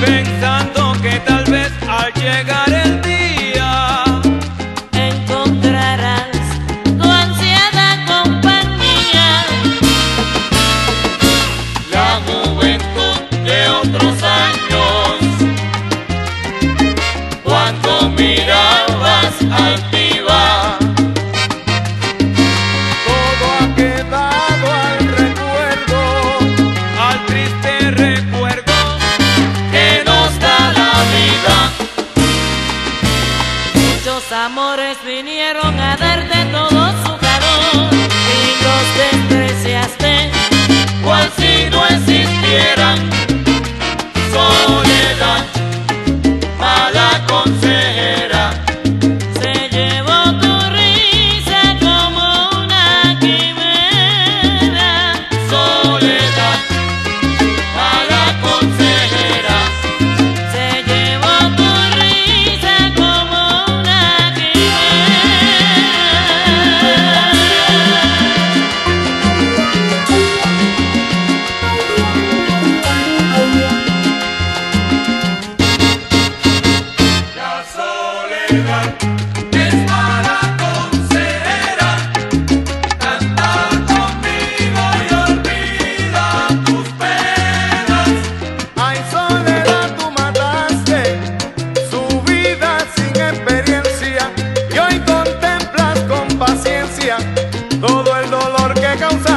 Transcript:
pensando que tal vez al llegar Amores vinieron a darte todo su calor y los despreciaste cual si no existieran. Que causaste